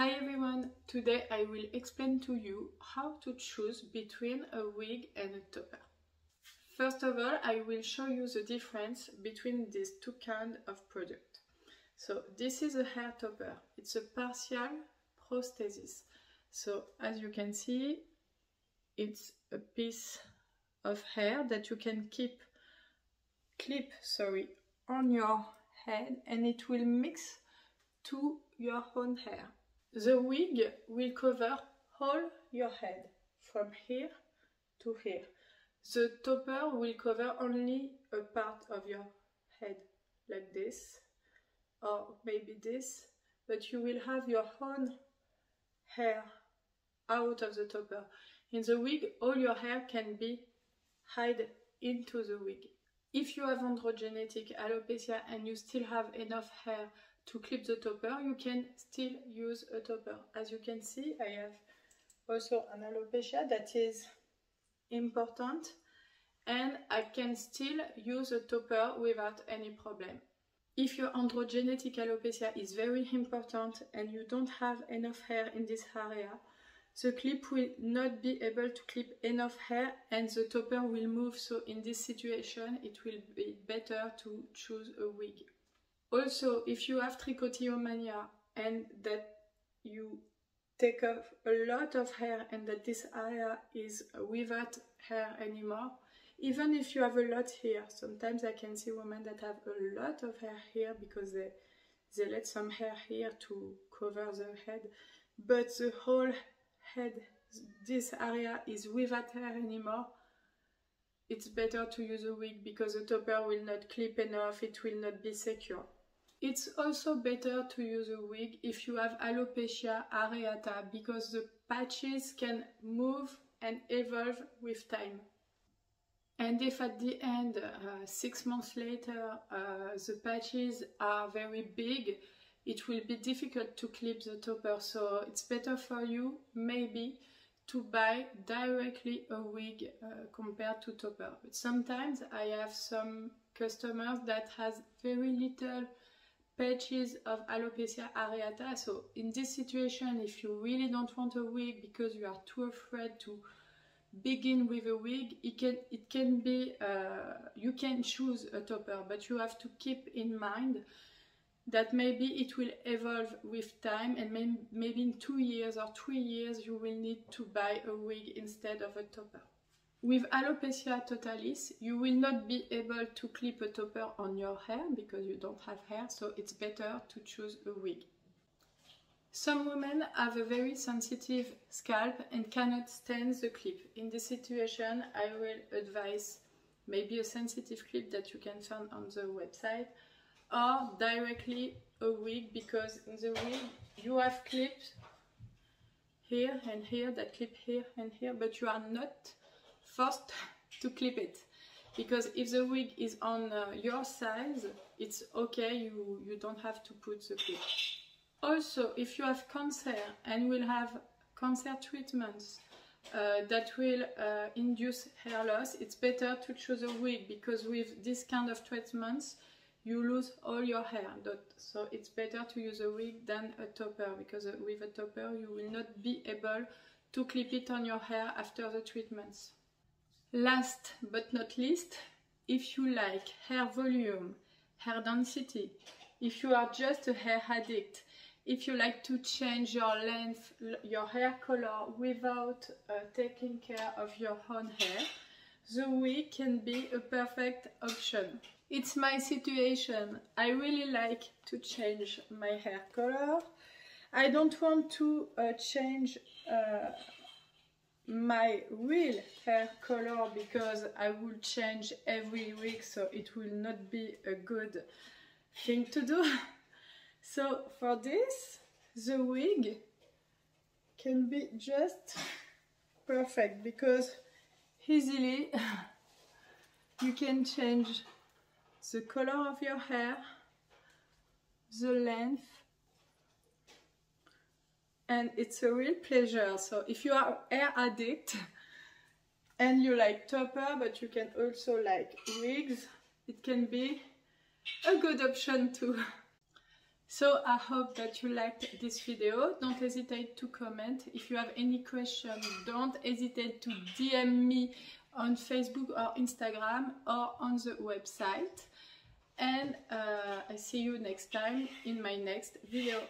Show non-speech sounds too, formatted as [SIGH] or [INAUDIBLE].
Hi everyone, today I will explain to you how to choose between a wig and a topper. First of all, I will show you the difference between these two kinds of product. So this is a hair topper. It's a partial prosthesis. So as you can see, it's a piece of hair that you can keep clip sorry on your head and it will mix to your own hair. The wig will cover all your head from here to here. The topper will cover only a part of your head like this or maybe this but you will have your own hair out of the topper. In the wig all your hair can be hide into the wig. If you have androgenetic alopecia and you still have enough hair to clip the topper, you can still use a topper. As you can see, I have also an alopecia that is important and I can still use a topper without any problem. If your androgenetic alopecia is very important and you don't have enough hair in this area, the clip will not be able to clip enough hair and the topper will move so in this situation it will be better to choose a wig. Also if you have trichotillomania and that you take off a lot of hair and that this area is without hair anymore, even if you have a lot here, sometimes I can see women that have a lot of hair here because they, they let some hair here to cover the head, but the whole head, this area is without hair anymore, it's better to use a wig because the topper will not clip enough, it will not be secure. It's also better to use a wig if you have alopecia areata because the patches can move and evolve with time. And if at the end, uh, six months later, uh, the patches are very big, it will be difficult to clip the topper so it's better for you maybe to buy directly a wig uh, compared to topper but sometimes I have some customers that has very little patches of alopecia areata so in this situation if you really don't want a wig because you are too afraid to begin with a wig it can it can be uh, you can choose a topper but you have to keep in mind that maybe it will evolve with time and may maybe in two years or three years you will need to buy a wig instead of a topper. With alopecia totalis, you will not be able to clip a topper on your hair because you don't have hair, so it's better to choose a wig. Some women have a very sensitive scalp and cannot stand the clip. In this situation, I will advise maybe a sensitive clip that you can find on the website or directly a wig because in the wig you have clips here and here that clip here and here but you are not forced to clip it. Because if the wig is on uh, your size it's okay you you don't have to put the clip. Also if you have cancer and will have cancer treatments uh, that will uh, induce hair loss it's better to choose a wig because with this kind of treatments you lose all your hair. So it's better to use a wig than a topper because uh, with a topper you will not be able to clip it on your hair after the treatments. Last but not least, if you like hair volume, hair density, if you are just a hair addict, if you like to change your length, your hair color without uh, taking care of your own hair, the wig can be a perfect option. It's my situation. I really like to change my hair color. I don't want to uh, change uh, my real hair color because I will change every week so it will not be a good thing to do. [LAUGHS] so for this, the wig can be just perfect because easily [LAUGHS] you can change the color of your hair, the length, and it's a real pleasure. So if you are hair addict [LAUGHS] and you like topper, but you can also like wigs, it can be a good option too. [LAUGHS] So I hope that you liked this video. Don't hesitate to comment. If you have any questions, don't hesitate to DM me on Facebook or Instagram or on the website. And uh, I see you next time in my next video.